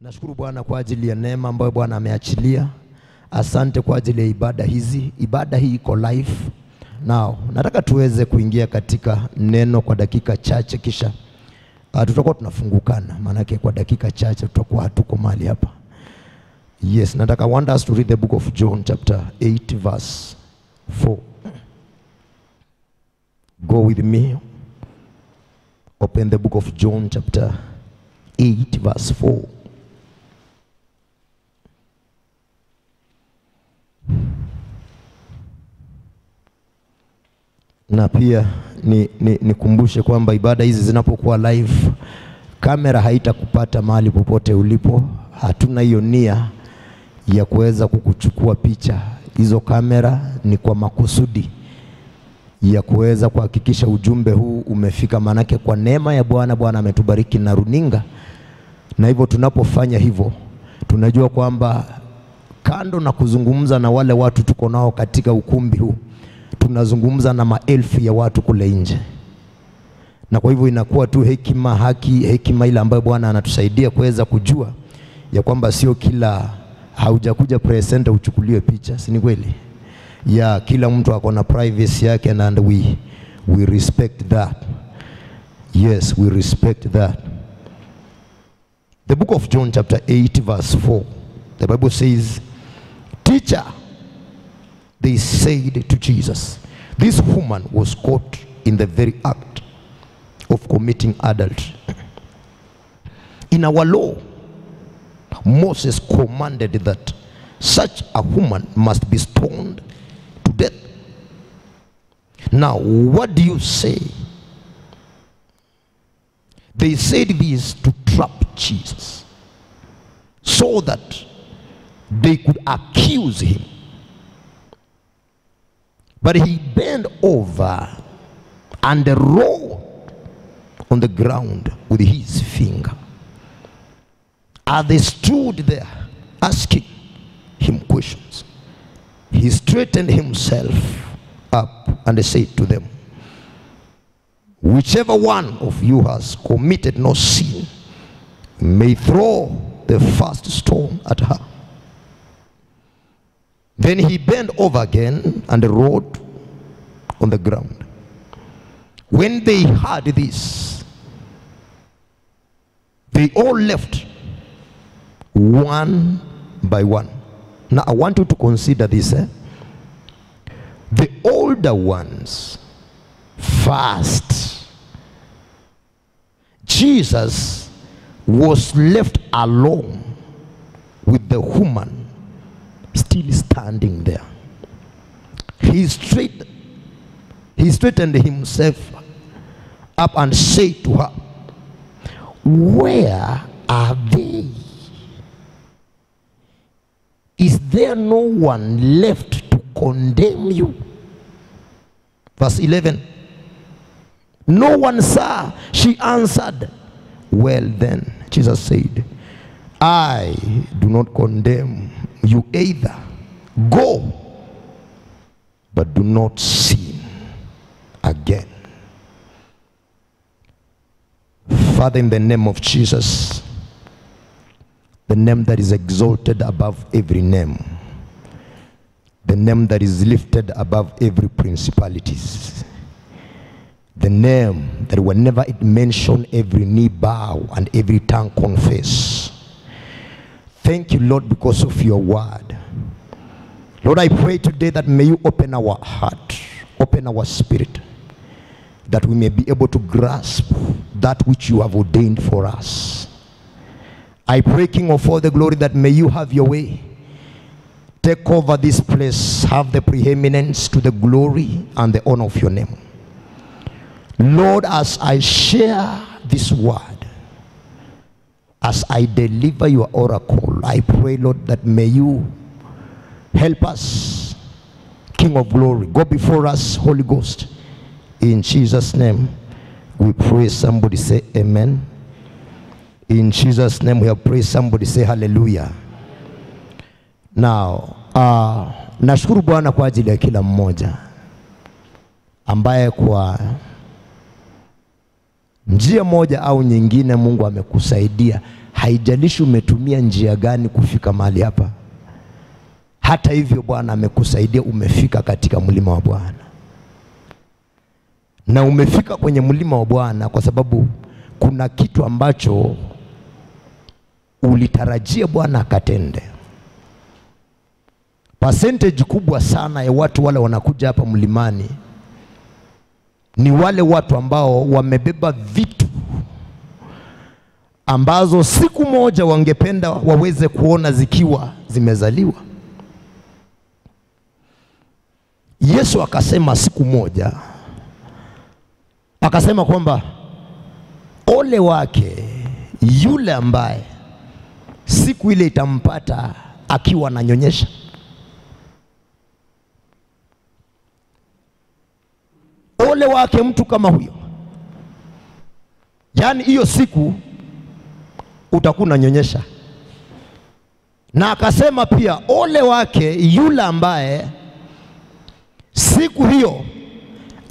Nashukuru Bwana kwa ajili ya neema ambayo Bwana ameachilia. Asante kwa ajili ya ibada hizi. Ibada hii iko live. Now, nataka tuweze kuingia katika neno kwa dakika chache kisha uh, tutakuwa tunafungukana, maanake kwa dakika chache tutakuwa hatuko mali hapa. Yes, nataka want us to read the book of John chapter 8 verse 4. Go with me. Open the book of John chapter 8 verse 4. Na pia nikumbushe ni, ni kwamba ibada hizi zinapokuwa live, kamera haitakupata mahali popote ulipo. Hatuna hiyo nia ya kuweza kukuchukua picha. Hizo kamera ni kwa makusudi ya kuweza kuhakikisha ujumbe huu umefika, maanake kwa neema ya Bwana, Bwana ametubariki na runinga, na hivyo tunapofanya hivyo tunajua kwamba kando na kuzungumza na wale watu tuko nao katika ukumbi huu tunazungumza na maelfu ya watu kule nje, na kwa hivyo inakuwa tu hekima, haki, hekima ile ambayo Bwana anatusaidia kuweza kujua ya kwamba sio kila haujakuja presenta center uchukuliwe picha, si ni kweli? Ya kila mtu ako na privacy yake and we, we respect that. Yes, we respect that. The book of John chapter 8 verse 4. The Bible says, Teacher, they said to Jesus, This woman was caught in the very act of committing adultery. In our law, Moses commanded that such a woman must be stoned to death. Now, what do you say? They said this to trap Jesus so that they could accuse him. But he bent over and wrote on the ground with his finger. As they stood there asking him questions, he straightened himself up and said to them, Whichever one of you has committed no sin may throw the first stone at her. Then he bent over again and wrote on the ground. When they heard this, they all left one by one. Now I want you to consider this. Eh? The older ones first. Jesus was left alone with the woman still standing there. He straight, he straightened himself up and said to her, Where are they? Is there no one left to condemn you? Verse 11. No one, sir, she answered. Well, then, Jesus said, I do not condemn you either. Go, but do not sin again. Father, in the name of Jesus, the name that is exalted above every name, the name that is lifted above every principalities, the name that whenever it mentioned, every knee bow and every tongue confess. Thank you, Lord, because of your word. Lord, I pray today that may you open our heart, open our spirit, that we may be able to grasp that which you have ordained for us. I pray, King of all the glory, that may you have your way. Take over this place, have the preeminence to the glory and the honor of your name. Lord, as I share this word, as I deliver your oracle, I pray, Lord, that may you help us, King of glory. Go before us, Holy Ghost. In Jesus' name, we pray. Somebody say amen. In Jesus' name, we have prayed. Somebody say hallelujah. Now, uh, nashukuru Bwana kwa ajili ya kila mmoja ambaye kwa njia moja au nyingine Mungu amekusaidia haijalishi umetumia njia gani kufika mahali hapa. Hata hivyo, Bwana amekusaidia, umefika katika mlima wa Bwana, na umefika kwenye mlima wa Bwana kwa sababu kuna kitu ambacho ulitarajia Bwana akatende. Percentage kubwa sana ya watu wale wanakuja hapa mlimani ni wale watu ambao wamebeba vitu ambazo siku moja wangependa waweze kuona zikiwa zimezaliwa. Yesu akasema siku moja, akasema kwamba ole wake yule ambaye siku ile itampata akiwa ananyonyesha. Ole wake mtu kama huyo, yaani hiyo siku utakuwa unanyonyesha. Na akasema pia ole wake yule ambaye siku hiyo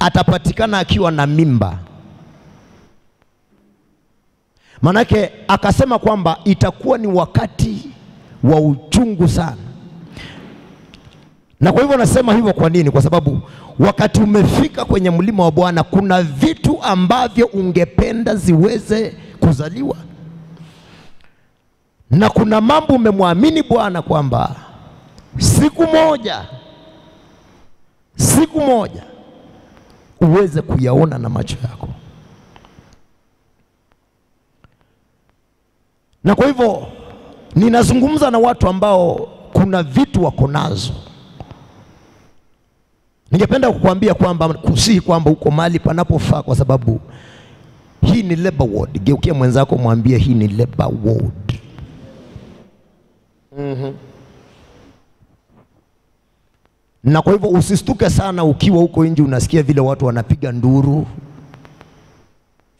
atapatikana akiwa na mimba. Manake akasema kwamba itakuwa ni wakati wa uchungu sana. Na kwa hivyo nasema hivyo kwa nini? Kwa sababu wakati umefika kwenye mlima wa Bwana, kuna vitu ambavyo ungependa ziweze kuzaliwa, na kuna mambo umemwamini Bwana kwamba siku moja, siku moja uweze kuyaona na macho yako. Na kwa hivyo ninazungumza na watu ambao kuna vitu wako nazo. Ningependa kukuambia kwamba kusihi kwamba uko mahali panapofaa, kwa sababu hii ni labor ward. Geukia mwenzako mwambie hii ni labor ward. Mm-hmm. Na kwa hivyo usistuke sana ukiwa huko nje unasikia vile watu wanapiga nduru,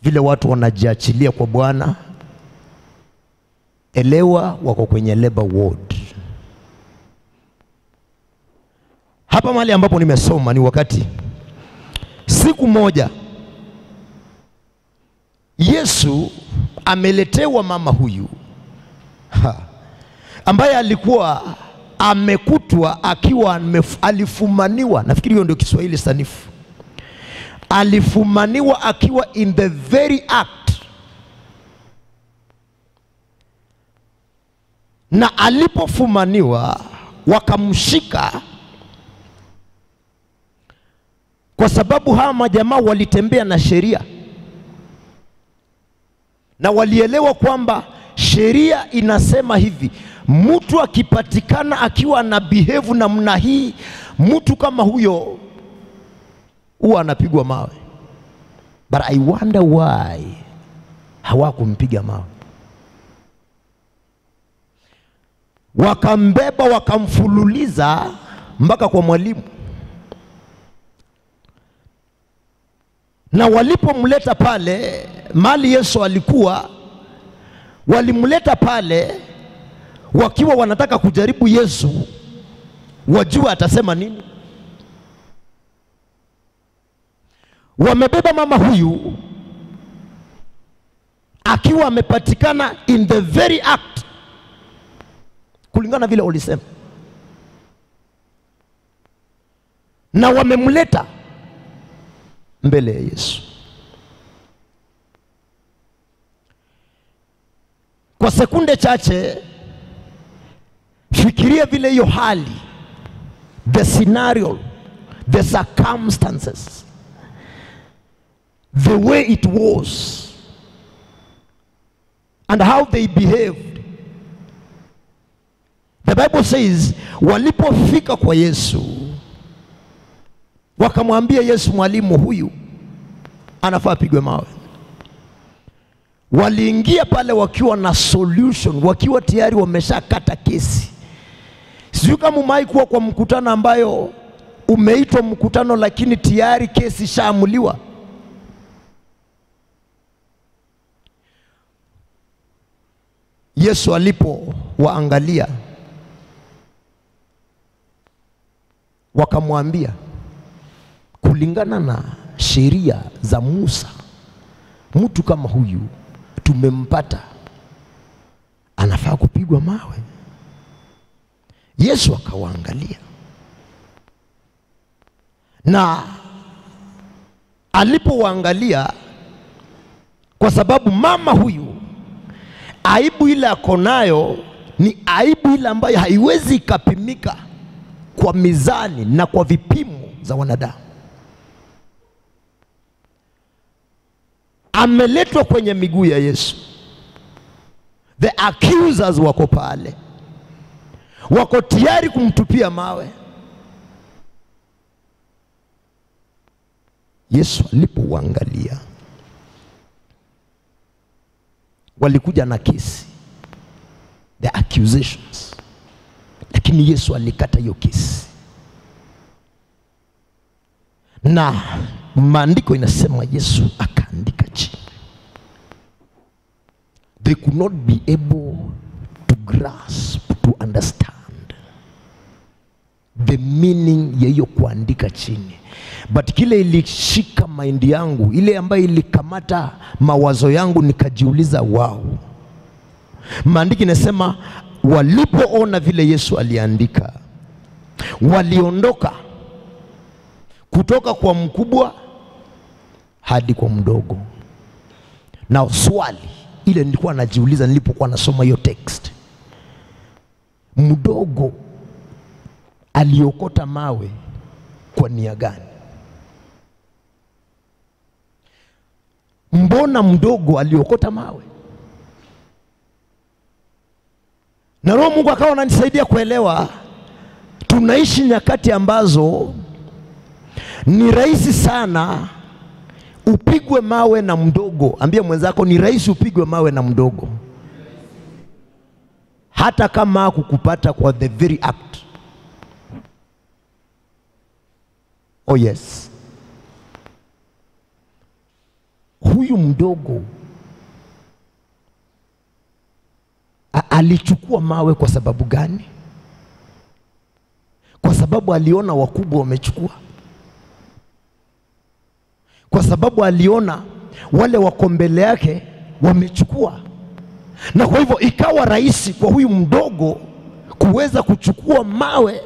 vile watu wanajiachilia kwa Bwana. Elewa wako kwenye labor ward. Hapa mahali ambapo nimesoma ni wakati siku moja Yesu ameletewa mama huyu ha, ambaye alikuwa amekutwa akiwa alifumaniwa. Nafikiri hiyo ndio Kiswahili sanifu. Alifumaniwa akiwa in the very act na alipofumaniwa wakamshika, kwa sababu hawa majamaa walitembea na sheria na walielewa kwamba sheria inasema hivi, mtu akipatikana akiwa ana behave namna hii, mtu kama huyo huwa anapigwa mawe. But I wonder why hawakumpiga mawe. Wakambeba wakamfululiza mpaka kwa mwalimu, na walipomleta pale mali Yesu alikuwa, walimleta pale wakiwa wanataka kujaribu Yesu, wajua atasema nini. Wamebeba mama huyu akiwa amepatikana in the very act kulingana vile ulisema, na wamemleta mbele ya Yesu. Kwa sekunde chache fikiria vile hiyo hali, the scenario, the circumstances, the way it was and how they behaved. The Bible says walipofika kwa Yesu wakamwambia Yesu, mwalimu, huyu anafaa apigwe mawe. Waliingia pale wakiwa na solution, wakiwa tayari wameshakata kesi. Sijui kama umewahi kuwa kwa mkutano ambayo umeitwa mkutano, lakini tayari kesi ishaamuliwa. Yesu alipowaangalia wakamwambia, kulingana na sheria za Musa, mtu kama huyu tumempata anafaa kupigwa mawe. Yesu akawaangalia. Na alipowaangalia, kwa sababu mama huyu aibu ile akonayo ni aibu ile ambayo haiwezi ikapimika kwa mizani na kwa vipimo za wanadamu. Ameletwa kwenye miguu ya Yesu, the accusers wako pale, wako tayari kumtupia mawe. Yesu alipouangalia, walikuja na kesi, the accusations, lakini Yesu alikata hiyo kesi, na maandiko inasema Yesu akaandika chini. They could not be able to grasp, to understand the meaning ya hiyo kuandika chini but kile ilishika maindi yangu, ile ambayo ilikamata mawazo yangu, nikajiuliza wao. Maandiki inasema walipoona vile Yesu aliandika, waliondoka kutoka kwa mkubwa hadi kwa mdogo. Na swali ile nilikuwa najiuliza nilipokuwa nasoma hiyo text, mdogo aliokota mawe kwa nia gani? Mbona mdogo aliokota mawe? Na Roho Mungu akawa ananisaidia kuelewa, tunaishi nyakati ambazo ni rahisi sana upigwe mawe na mdogo. Ambia mwenzako ni rahisi upigwe mawe na mdogo, hata kama hakukupata kwa the very act. Oh yes. Huyu mdogo alichukua mawe kwa sababu gani? Kwa sababu aliona wakubwa wamechukua, kwa sababu aliona wale wako mbele yake wamechukua, na kwa hivyo ikawa rahisi kwa huyu mdogo kuweza kuchukua mawe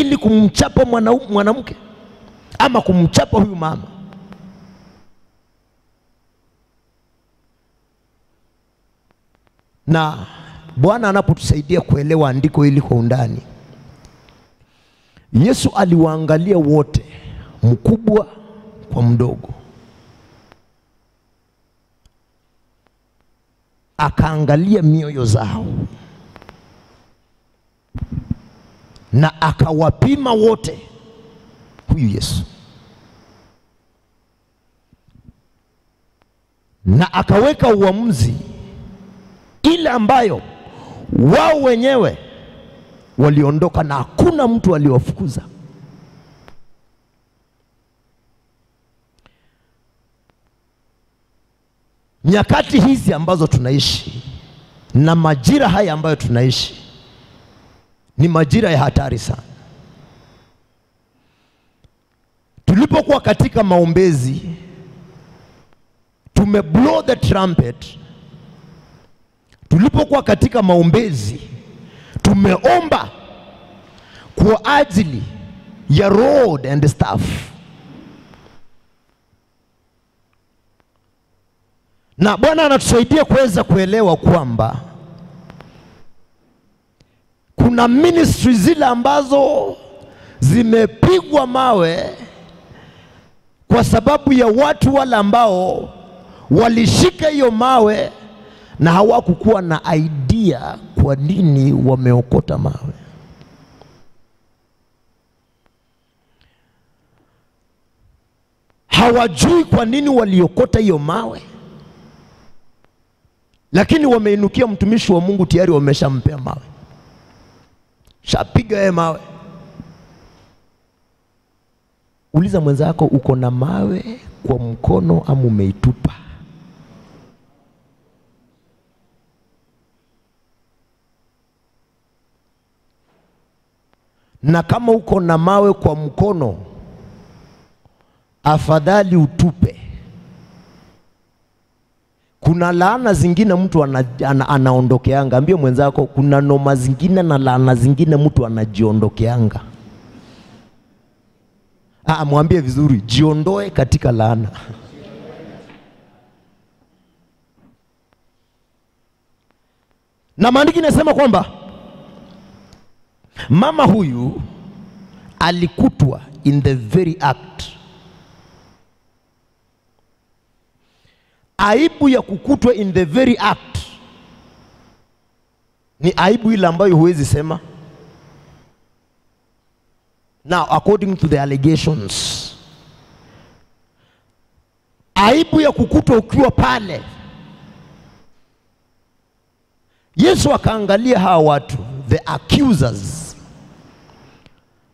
ili kumchapa mwanamke ama kumchapa huyu mama. Na Bwana anapotusaidia kuelewa andiko hili kwa undani, Yesu aliwaangalia wote, mkubwa kwa mdogo, akaangalia mioyo zao na akawapima wote huyu Yesu, na akaweka uamuzi ile ambayo wao wenyewe waliondoka na hakuna mtu aliwafukuza. Nyakati hizi ambazo tunaishi na majira haya ambayo tunaishi ni majira ya hatari sana. Tulipokuwa katika maombezi, tume blow the trumpet. Tulipokuwa katika maombezi, tumeomba kwa ajili ya road and staff, na Bwana anatusaidia kuweza kuelewa kwamba kuna ministry zile ambazo zimepigwa mawe kwa sababu ya watu wale ambao walishika hiyo mawe na hawakukuwa na idea kwa nini wameokota mawe. Hawajui kwa nini waliokota hiyo mawe, lakini wameinukia mtumishi wa Mungu, tayari wameshampea mawe shapiga yeye mawe. Uliza mwenzako, uko na mawe kwa mkono ama umeitupa? Na kama uko na mawe kwa mkono, afadhali utupe Kuna laana zingine mtu ana, ana, anaondokeanga. Ambie mwenzako, kuna noma zingine na laana zingine mtu anajiondokeanga. Ah, mwambie vizuri, jiondoe katika laana. Na maandiki inasema kwamba mama huyu alikutwa in the very act. Aibu ya kukutwa in the very act ni aibu ile ambayo huwezi sema. Now according to the allegations, aibu ya kukutwa ukiwa pale. Yesu akaangalia hawa watu the accusers,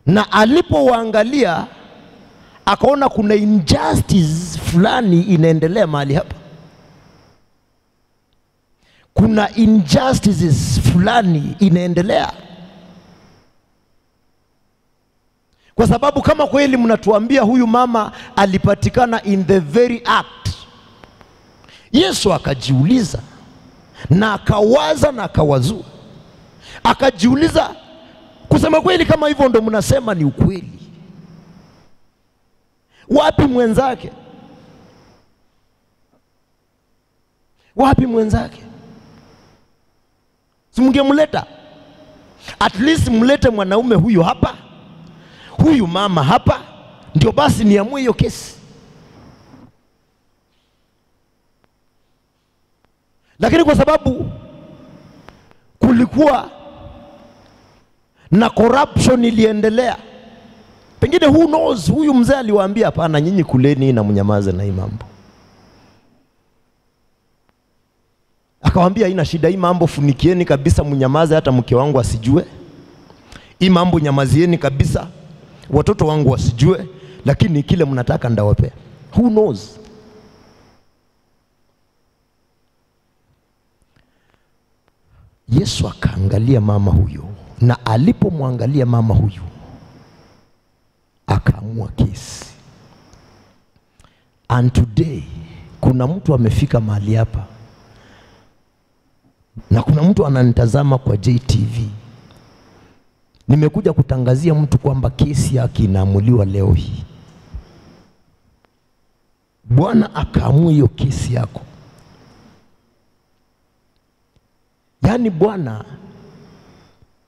na alipowaangalia akaona kuna injustice fulani inaendelea mahali hapa, kuna injustices fulani inaendelea kwa sababu kama kweli mnatuambia huyu mama alipatikana in the very act, Yesu akajiuliza na akawaza na akawazua, akajiuliza, kusema kweli, kama hivyo ndo mnasema ni ukweli, wapi mwenzake? Wapi mwenzake? Si mngemleta at least, mlete mwanaume huyu hapa huyu mama hapa, ndio basi niamue hiyo kesi. Lakini kwa sababu kulikuwa na corruption iliendelea, pengine who knows, huyu mzee aliwaambia hapana, nyinyi kuleni na mnyamaze na hii mambo. Akawaambia haina shida, hii mambo funikieni kabisa, mnyamaze, hata mke wangu asijue. Hii mambo nyamazieni kabisa watoto wangu wasijue, lakini kile mnataka ndawapea. Who knows? Yesu akaangalia mama huyo, na alipomwangalia mama huyu akaamua kesi. And today kuna mtu amefika mahali hapa na kuna mtu ananitazama kwa JTV nimekuja kutangazia mtu kwamba kesi yake inaamuliwa leo hii. Bwana akaamua hiyo kesi yako, yaani Bwana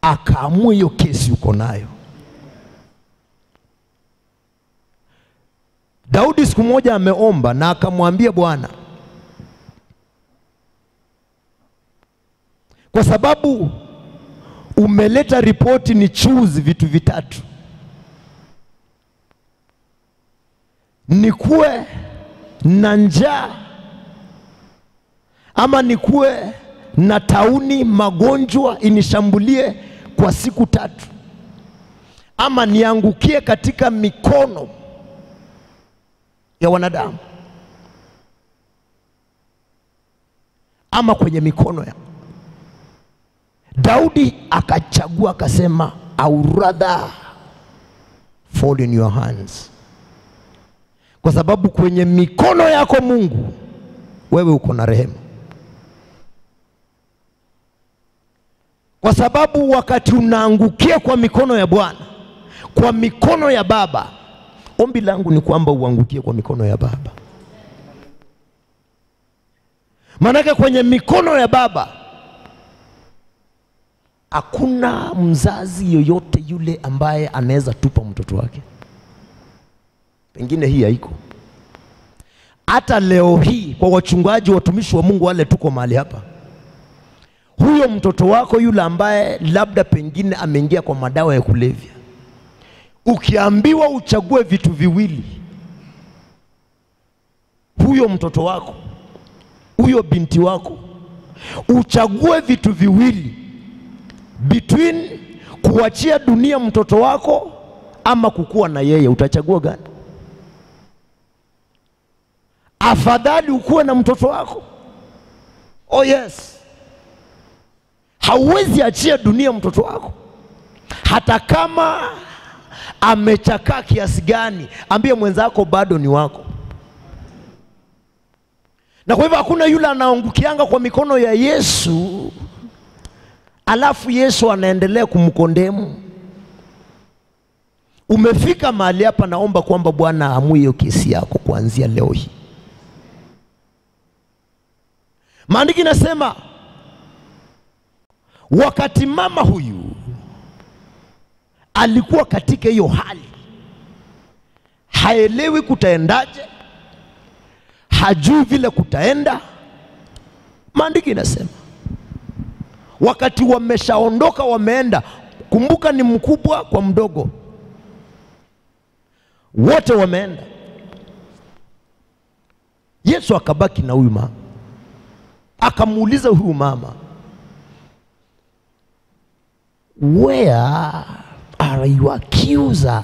akaamua hiyo kesi uko nayo. Daudi siku moja ameomba na akamwambia Bwana, kwa sababu umeleta ripoti ni choose vitu vitatu, nikuwe na njaa ama nikuwe na tauni, magonjwa inishambulie kwa siku tatu, ama niangukie katika mikono ya wanadamu. Ama kwenye mikono ya Daudi akachagua akasema, I would rather fall in your hands, kwa sababu kwenye mikono yako Mungu wewe uko na rehema, kwa sababu wakati unaangukia kwa mikono ya Bwana, kwa mikono ya Baba, ombi langu ni kwamba uangukie kwa mikono ya Baba, maanake kwenye mikono ya Baba hakuna mzazi yoyote yule ambaye anaweza tupa mtoto wake. Pengine hii haiko. Hata leo hii kwa wachungaji, watumishi wa Mungu wale tuko mahali hapa, huyo mtoto wako yule ambaye labda pengine ameingia kwa madawa ya kulevya, ukiambiwa uchague vitu viwili, huyo mtoto wako, huyo binti wako, uchague vitu viwili between kuachia dunia mtoto wako ama kukuwa na yeye, utachagua gani? Afadhali ukuwe na mtoto wako. Oh yes, hauwezi achia dunia mtoto wako, hata kama amechakaa kiasi gani. Ambie mwenzako bado ni wako. Na kwa hivyo hakuna yule anaangukianga kwa mikono ya Yesu alafu Yesu anaendelea kumkondemu. Umefika mahali hapa, naomba kwamba Bwana aamue hiyo kesi yako kuanzia leo hii. Maandiki inasema wakati mama huyu alikuwa katika hiyo hali, haelewi kutaendaje, hajui vile kutaenda. Maandiki inasema wakati wameshaondoka, wameenda, kumbuka ni mkubwa kwa mdogo, wote wameenda. Yesu akabaki na huyu mama, akamuuliza huyu mama, where are your accuser?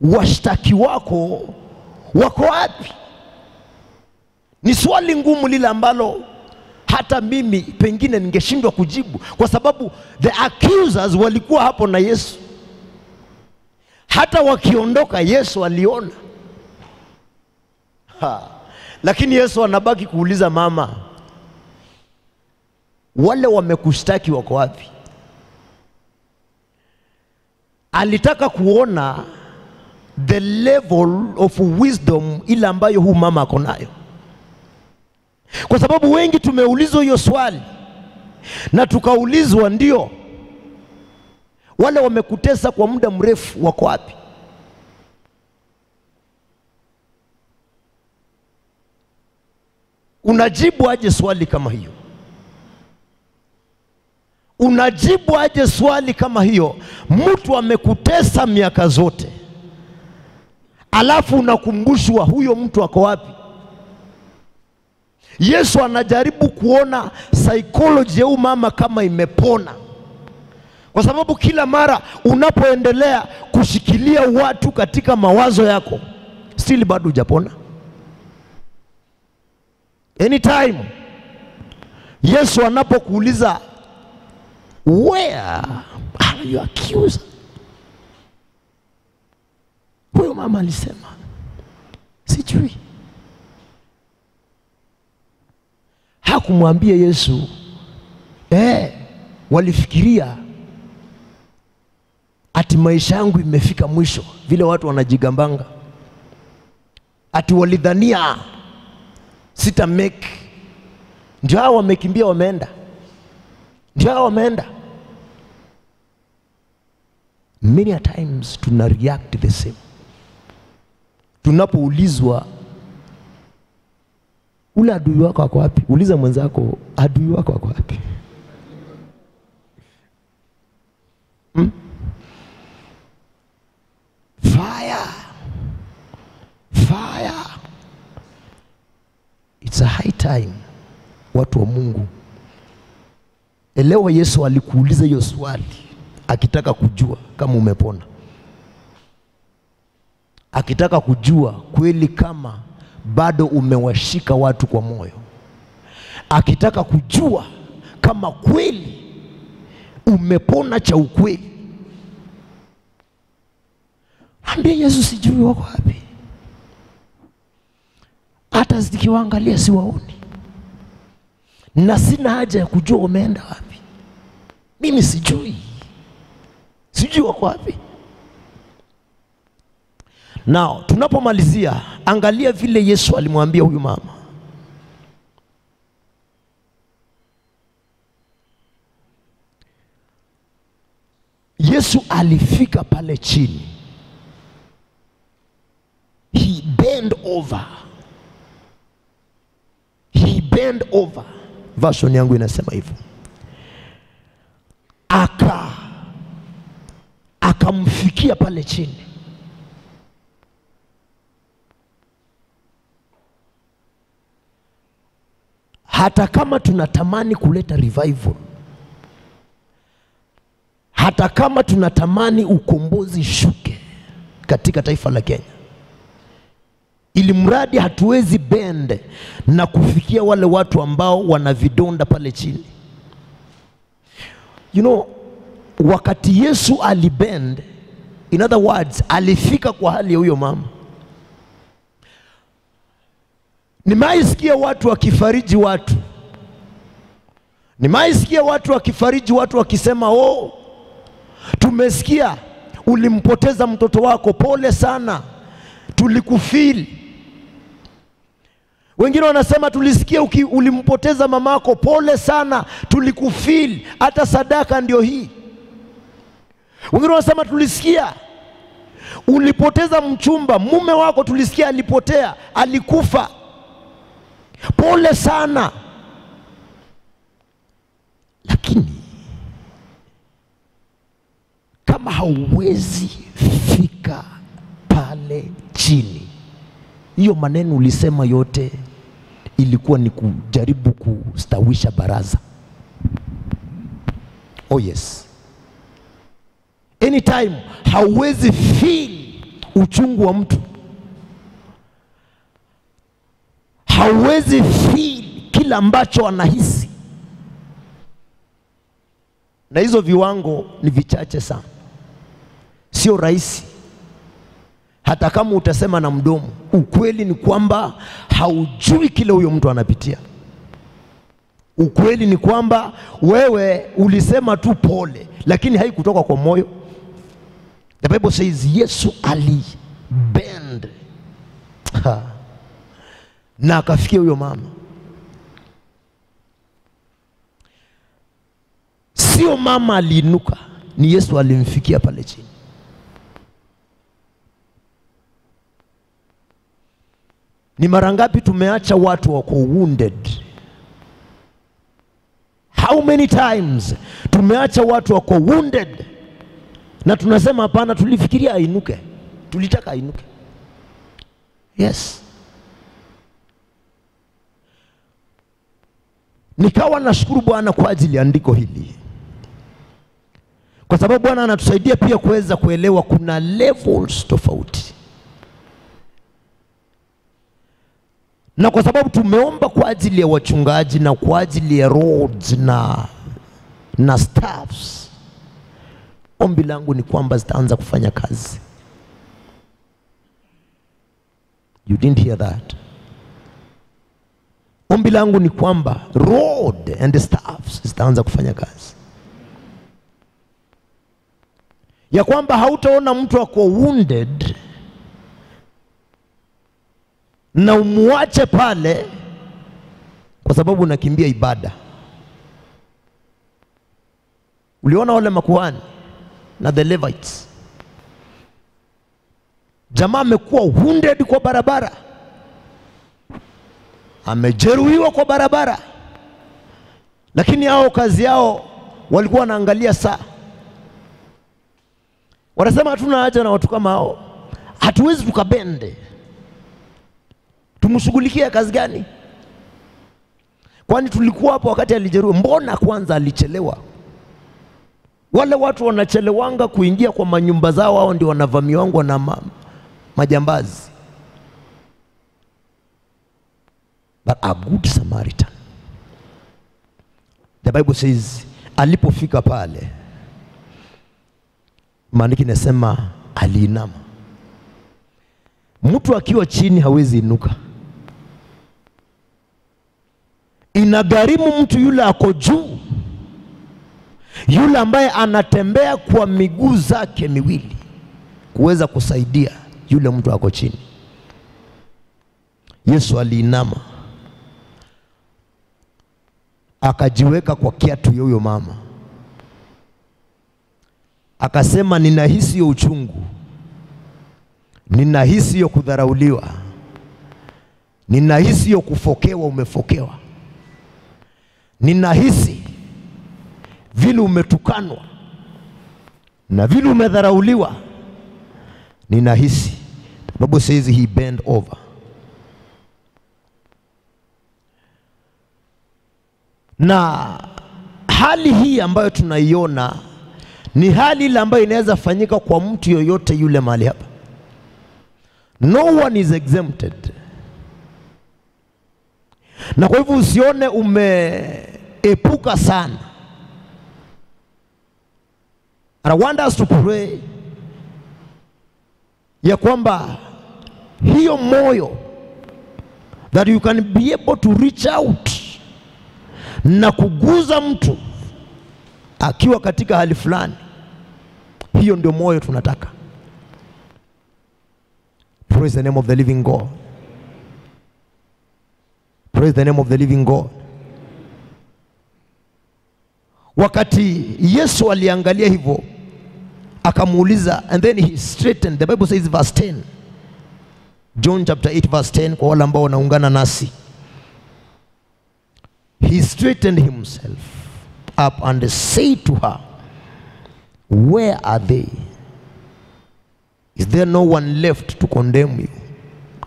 Washtaki wako wako wapi? Ni swali ngumu lile ambalo hata mimi pengine ningeshindwa kujibu, kwa sababu the accusers walikuwa hapo na Yesu. Hata wakiondoka, Yesu aliona ha. Lakini Yesu anabaki kuuliza mama, wale wamekushtaki wako wapi? Alitaka kuona the level of wisdom ile ambayo huu mama ako nayo, kwa sababu wengi tumeulizwa hiyo swali na tukaulizwa, ndio wale wamekutesa kwa muda mrefu wako wapi? Unajibu aje swali kama hiyo? Unajibu aje swali kama hiyo? Mtu amekutesa miaka zote, alafu unakumbushwa huyo mtu ako wapi? Yesu anajaribu kuona psychology ya huyu mama kama imepona, kwa sababu kila mara unapoendelea kushikilia watu katika mawazo yako, still bado hujapona. Anytime Yesu anapokuuliza where are you accused, huyo mama alisema sijui. Hakumwambia Yesu. Eh, walifikiria ati maisha yangu imefika mwisho, vile watu wanajigambanga, ati walidhania sita make, ndio hao wamekimbia, wameenda, ndio hao wameenda. Many a times tuna react the same. Tunapoulizwa ule adui wako ako wapi? Uliza mwenzako, adui wako ako wapi? hmm? Fire, fire. It's a high time, watu wa Mungu, elewa. Yesu alikuuliza hiyo swali akitaka kujua kama umepona, akitaka kujua kweli kama bado umewashika watu kwa moyo, akitaka kujua kama kweli umepona cha ukweli. Ambia Yesu, sijui wako wapi, hata zikiwaangalia siwaoni, na sina haja ya kujua umeenda wapi. Mimi sijui, sijui wako wapi. Nao tunapomalizia, angalia vile Yesu alimwambia huyu mama. Yesu alifika pale chini, he bend over, he bend over. Version yangu inasema hivyo, aka akamfikia pale chini hata kama tunatamani kuleta revival, hata kama tunatamani ukombozi shuke katika taifa la Kenya, ili mradi hatuwezi bende na kufikia wale watu ambao wana vidonda pale chini. You know, wakati Yesu alibend, in other words, alifika kwa hali ya huyo mama, Nimewaisikia watu wakifariji watu, nimewaisikia watu wakifariji watu wakisema, oh, tumesikia ulimpoteza mtoto wako, pole sana, tulikufili. Wengine wanasema tulisikia uki, ulimpoteza mamako, pole sana, tulikufili, hata sadaka ndio hii. Wengine wanasema tulisikia ulipoteza mchumba, mume wako tulisikia alipotea, alikufa, pole sana. Lakini kama hauwezi fika pale chini, hiyo maneno ulisema yote ilikuwa ni kujaribu kustawisha baraza. Oh yes, anytime hauwezi feel uchungu wa mtu, hauwezi feel kila ambacho anahisi, na hizo viwango ni vichache sana, sio rahisi. Hata kama utasema na mdomo, ukweli ni kwamba haujui kile huyo mtu anapitia. Ukweli ni kwamba wewe ulisema tu pole, lakini haikutoka kwa moyo. The Bible says Yesu alibend Ha. Na akafikia huyo mama. Sio mama aliinuka, ni Yesu alimfikia pale chini. Ni mara ngapi tumeacha watu wako wounded? How many times tumeacha watu wako wounded na tunasema hapana, tulifikiria ainuke, tulitaka ainuke. Yes, nikawa nashukuru Bwana kwa ajili ya andiko hili, kwa sababu Bwana anatusaidia pia kuweza kuelewa kuna levels tofauti, na kwa sababu tumeomba kwa ajili ya wachungaji na kwa ajili ya roads na, na staffs ombi langu ni kwamba zitaanza kufanya kazi. You didn't hear that. Ombi langu ni kwamba road and staffs zitaanza kufanya kazi, ya kwamba hautaona mtu akuwa wounded na umuache pale kwa sababu unakimbia ibada. Uliona wale makuhani na the Levites. Jamaa amekuwa wounded kwa barabara, amejeruhiwa kwa barabara, lakini hao kazi yao walikuwa wanaangalia saa, wanasema hatuna haja na watu kama hao, hatuwezi tukabende, tumshughulikie kazi gani? Kwani tulikuwa hapo wakati alijeruhiwa? Mbona kwanza alichelewa? Wale watu wanachelewanga kuingia kwa manyumba zao, hao ndio wanavamiwangwa na ma, majambazi. A good Samaritan, the Bible says, alipofika pale, maandiki nasema aliinama. Mtu akiwa chini hawezi inuka, inagharimu mtu yule ako juu yule ambaye anatembea kwa miguu zake miwili kuweza kusaidia yule mtu ako chini. Yesu aliinama akajiweka kwa kiatu ya huyo mama, akasema, ninahisi ya uchungu, ninahisi hiyo kudharauliwa, ninahisi hiyo kufokewa, umefokewa, ninahisi vile umetukanwa na vile umedharauliwa, ninahisi. Bible says he bent over. Na hali hii ambayo tunaiona ni hali ile ambayo inaweza fanyika kwa mtu yoyote yule mahali hapa. No one is exempted. Na kwa hivyo usione umeepuka sana. And I want us to pray ya kwamba hiyo moyo that you can be able to reach out na kuguza mtu akiwa katika hali fulani. Hiyo ndio moyo tunataka. Praise the name of the living God. Praise the name of the living God. Wakati Yesu aliangalia hivyo akamuuliza, and then he straightened. The Bible says verse 10, John chapter 8 verse 10, kwa wale ambao wanaungana nasi, he straightened himself up and said to her, where are they? Is there no one left to condemn you?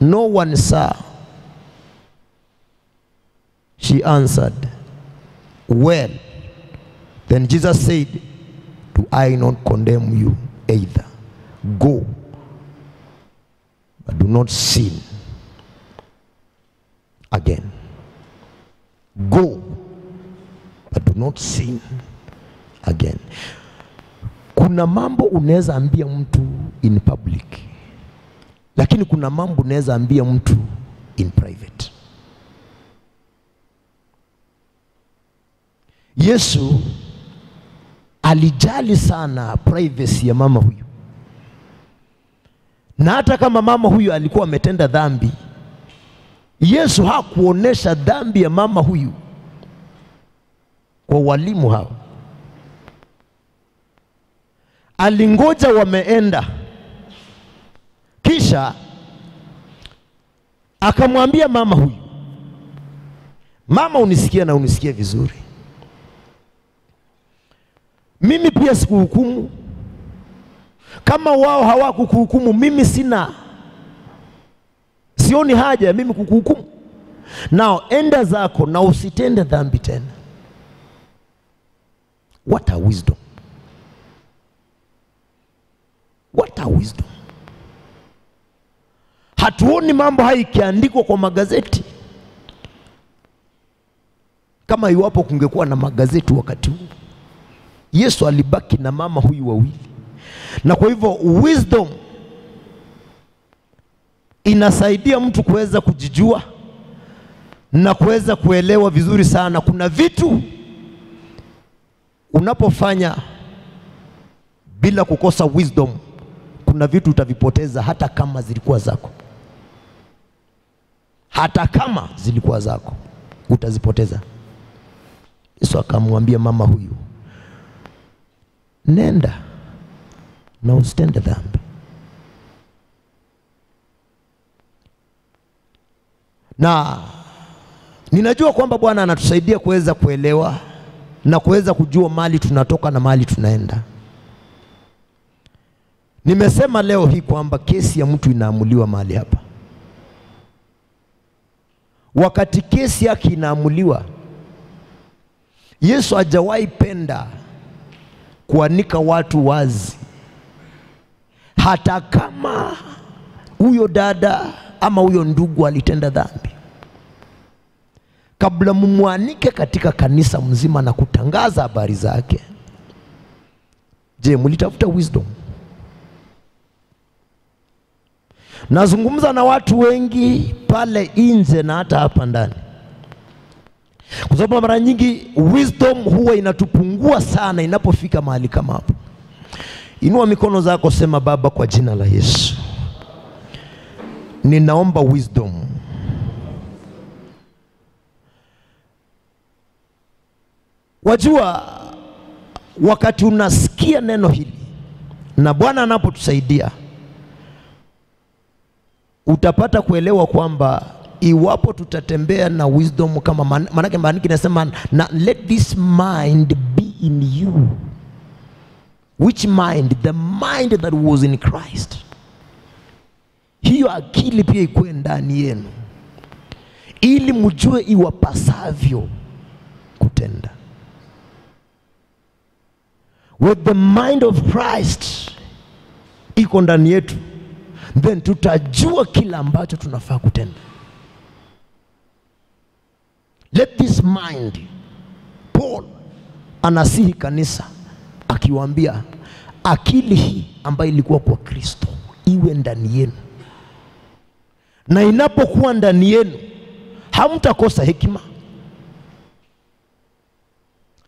No one, sir. She answered, Well, then Jesus said, Do I not condemn you either? Go, but do not sin again. Go, but do not sin again. Kuna mambo unaweza ambia mtu in public, lakini kuna mambo unaweza ambia mtu in private. Yesu alijali sana privacy ya mama huyu, na hata kama mama huyu alikuwa ametenda dhambi, Yesu hakuonesha dhambi ya mama huyu kwa walimu hao. Alingoja wameenda, kisha akamwambia mama huyu, mama, unisikie na unisikie vizuri mimi pia sikuhukumu. Kama wao hawakukuhukumu, mimi sina, sioni haja ya mimi kukuhukumu. Nao enda zako na usitende dhambi tena. What a wisdom! What a wisdom! Hatuoni mambo haya ikiandikwa kwa magazeti, kama iwapo kungekuwa na magazeti wakati huu. Yesu alibaki na mama huyu wawili, na kwa hivyo wisdom inasaidia mtu kuweza kujijua na kuweza kuelewa vizuri sana. Kuna vitu unapofanya bila kukosa wisdom, kuna vitu utavipoteza hata kama zilikuwa zako, hata kama zilikuwa zako utazipoteza. Yesu akamwambia mama huyu nenda na usitende dhambi. Na ninajua kwamba Bwana anatusaidia kuweza kuelewa na kuweza kujua mali tunatoka na mali tunaenda. Nimesema leo hii kwamba kesi ya mtu inaamuliwa mahali hapa. Wakati kesi yake inaamuliwa, Yesu hajawahi penda kuanika watu wazi, hata kama huyo dada ama huyo ndugu alitenda dhambi. Kabla mumwanike katika kanisa mzima na kutangaza habari zake, je, mlitafuta wisdom? Nazungumza na watu wengi pale nje na hata hapa ndani kwa sababu mara nyingi wisdom huwa inatupungua sana inapofika mahali kama hapo. Inua mikono zako, sema Baba, kwa jina la Yesu ninaomba wisdom. Wajua, wakati unasikia neno hili na Bwana anapotusaidia utapata kuelewa kwamba iwapo tutatembea na wisdom kama man, manake maandiko inasema na let this mind be in you. Which mind? The mind that was in Christ hiyo akili pia ikuwe ndani yenu ili mjue iwapasavyo kutenda. With the mind of Christ iko ndani yetu then tutajua kila ambacho tunafaa kutenda. Let this mind Paul anasihi kanisa akiwaambia akili hii ambayo ilikuwa kwa Kristo iwe ndani yenu, na inapokuwa ndani yenu hamtakosa hekima.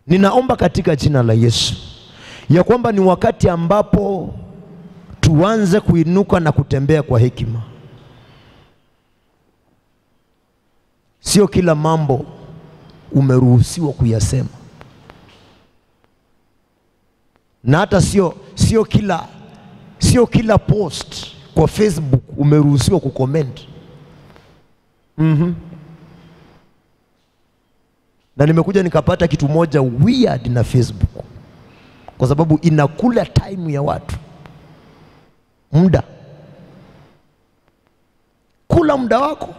Ninaomba katika jina la Yesu ya kwamba ni wakati ambapo tuanze kuinuka na kutembea kwa hekima. Sio kila mambo umeruhusiwa kuyasema, na hata sio sio kila sio kila post kwa Facebook umeruhusiwa kucomment. Mhm. Na nimekuja nikapata kitu moja weird na Facebook, kwa sababu inakula time ya watu, muda, kula muda wako.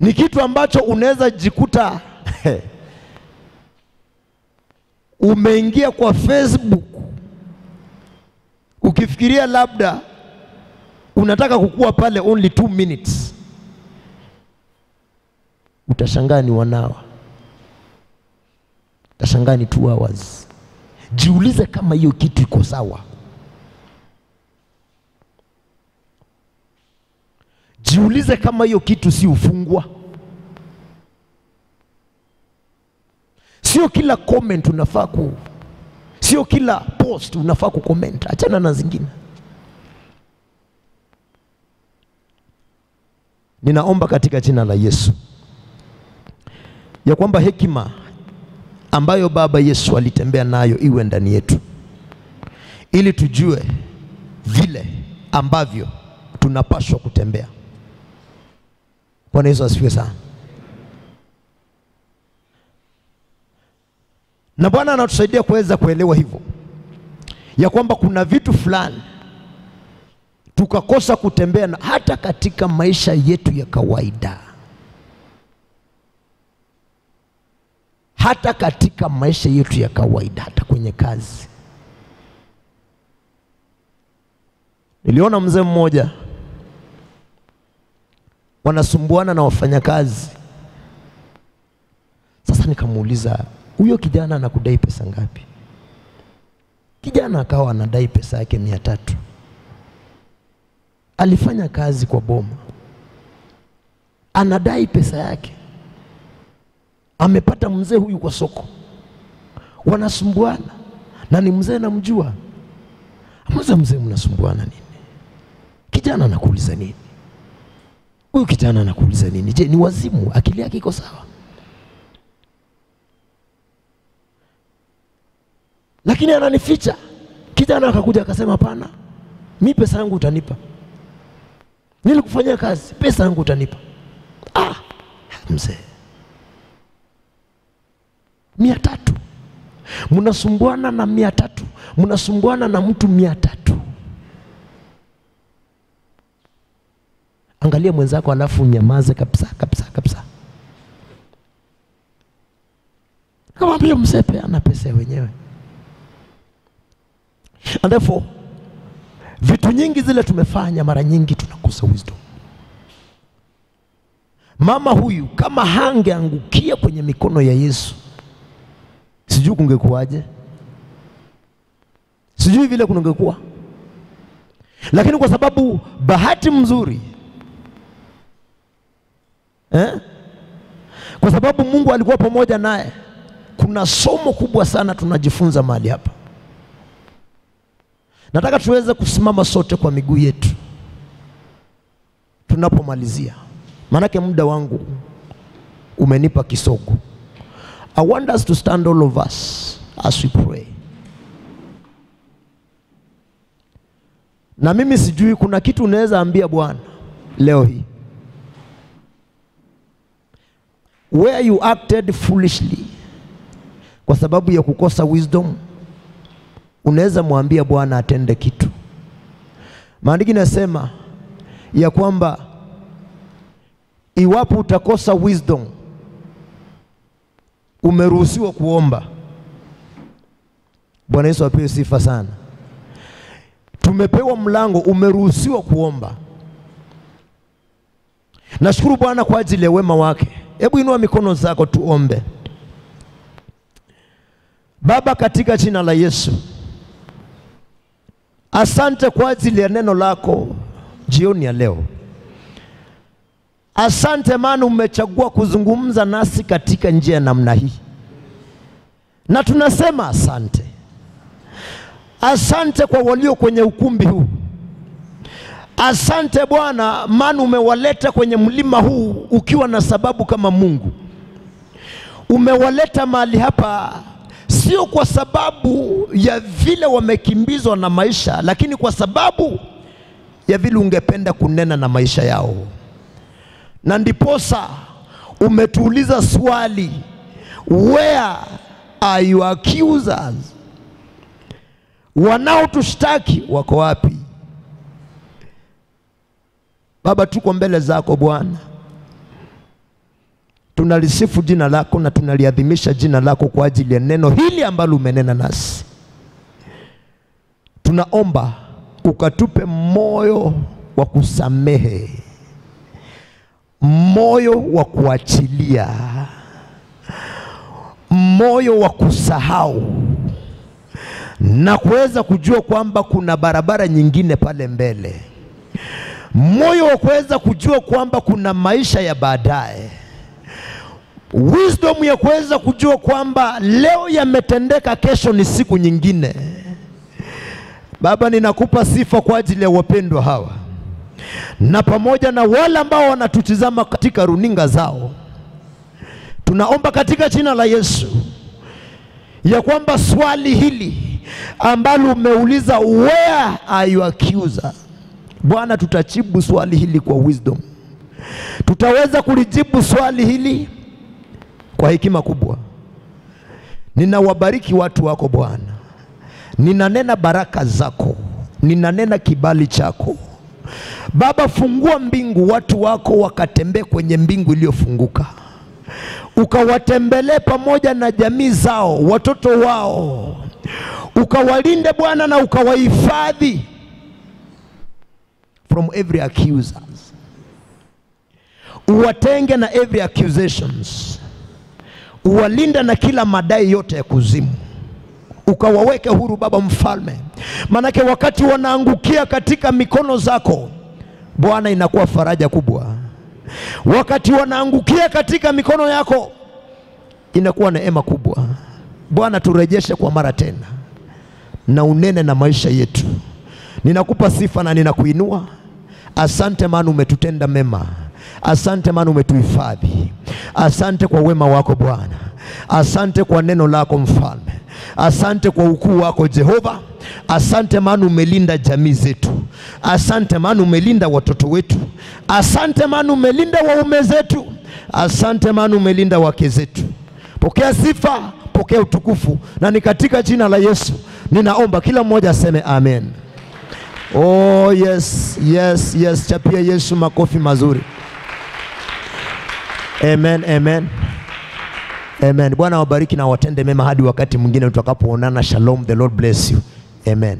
Ni kitu ambacho unaweza jikuta umeingia kwa Facebook. Ukifikiria labda unataka kukua pale only two minutes, utashangaa ni wanawa, utashangaa ni two hours. Jiulize kama hiyo kitu iko sawa. Jiulize kama hiyo kitu si ufungwa. Sio kila comment unafaa ku, sio kila post unafaa kucomment. Achana na zingine. Ninaomba katika jina la Yesu ya kwamba hekima ambayo Baba Yesu alitembea nayo iwe ndani yetu, ili tujue vile ambavyo tunapaswa kutembea. Bwana Yesu asifiwe sana. Na Bwana anatusaidia kuweza kuelewa hivyo ya kwamba kuna vitu fulani tukakosa kutembea na hata katika maisha yetu ya kawaida, hata katika maisha yetu ya kawaida, hata kwenye kazi. Niliona mzee mmoja wanasumbuana na wafanyakazi. Sasa nikamuuliza huyo kijana anakudai pesa ngapi? Kijana akawa anadai pesa yake mia tatu. Alifanya kazi kwa boma, anadai pesa yake. Amepata mzee huyu kwa soko, wanasumbuana na ni mzee namjua. Mza mzee, mnasumbuana nini? Kijana anakuuliza nini? Huyu kijana anakuuliza nini? Je, ni wazimu? Akili yake iko sawa? Lakini ananificha. Kijana akakuja akasema, hapana, mi pesa yangu utanipa, nilikufanyia kazi, pesa yangu utanipa. Ah, mzee, mia tatu mnasumbuana na mia tatu mnasumbuana na mtu mia tatu Angalia mwenzako alafu nyamaze kabisa kabisa kabisa. Kamwambia mzee, peana pesa wenyewe. And therefore vitu nyingi zile tumefanya, mara nyingi tunakosa wisdom. Mama huyu kama hangeangukia kwenye mikono ya Yesu, sijui kungekuwaje, sijui vile kungekuwa, lakini kwa sababu bahati mzuri eh? Kwa sababu Mungu alikuwa pamoja naye, kuna somo kubwa sana tunajifunza mahali hapa. Nataka tuweze kusimama sote kwa miguu yetu tunapomalizia, maanake muda wangu umenipa kisogo. I want us to stand all of us as we pray. Na mimi sijui, kuna kitu unaweza ambia Bwana leo hii where you acted foolishly kwa sababu ya kukosa wisdom, unaweza mwambia Bwana atende kitu. Maandiki nasema ya kwamba iwapo utakosa wisdom, umeruhusiwa kuomba. Bwana Yesu apewe sifa sana. Tumepewa mlango, umeruhusiwa kuomba. Nashukuru Bwana kwa ajili ya wema wake. Hebu inua mikono zako tuombe. Baba, katika jina la Yesu, asante kwa ajili ya neno lako jioni ya leo. Asante maana umechagua kuzungumza nasi katika njia ya namna hii, na tunasema asante. Asante kwa walio kwenye ukumbi huu. Asante Bwana, maana umewaleta kwenye mlima huu ukiwa na sababu kama Mungu. Umewaleta mahali hapa sio kwa sababu ya vile wamekimbizwa na maisha, lakini kwa sababu ya vile ungependa kunena na maisha yao, na ndiposa umetuuliza swali, where are your accusers? Wanaotushtaki wako wapi? Baba, tuko mbele zako Bwana, tunalisifu jina lako na tunaliadhimisha jina lako kwa ajili ya neno hili ambalo umenena nasi. Tunaomba ukatupe moyo wa kusamehe, moyo wa kuachilia, moyo wa kusahau na kuweza kujua kwamba kuna barabara nyingine pale mbele, moyo wa kuweza kujua kwamba kuna maisha ya baadaye, wisdom ya kuweza kujua kwamba leo yametendeka, kesho ni siku nyingine. Baba, ninakupa sifa kwa ajili ya wapendwa hawa na pamoja na wale ambao wanatutizama katika runinga zao. Tunaomba katika jina la Yesu ya kwamba swali hili ambalo umeuliza where are your accuser, Bwana, tutajibu swali hili kwa wisdom, tutaweza kulijibu swali hili kwa hekima kubwa. Ninawabariki watu wako Bwana, ninanena baraka zako, ninanena kibali chako. Baba. Fungua mbingu, watu wako wakatembee kwenye mbingu iliyofunguka. Ukawatembelee pamoja na jamii zao, watoto wao, ukawalinde Bwana na ukawahifadhi from every accusers, uwatenge na every accusations, uwalinde na kila madai yote ya kuzimu, ukawaweke huru Baba Mfalme, manake wakati wanaangukia katika mikono zako Bwana, inakuwa faraja kubwa wakati wanaangukia katika mikono yako inakuwa neema kubwa. Bwana, turejeshe kwa mara tena na unene na maisha yetu. Ninakupa sifa na ninakuinua. Asante maana umetutenda mema, asante maana umetuhifadhi, asante kwa wema wako Bwana, asante kwa neno lako Mfalme, asante kwa ukuu wako Jehova. Asante maana umelinda jamii zetu, asante maana umelinda watoto wetu, asante maana umelinda waume zetu, asante maana umelinda wake zetu. Pokea sifa, pokea utukufu, na ni katika jina la Yesu ninaomba, kila mmoja aseme amen. Oh, yes, yes, yes. Chapia Yesu makofi mazuri. Amen, amen. Amen. Bwana wabariki na watende mema hadi wakati mwingine tutakapoonana. Shalom. The Lord bless you. Amen.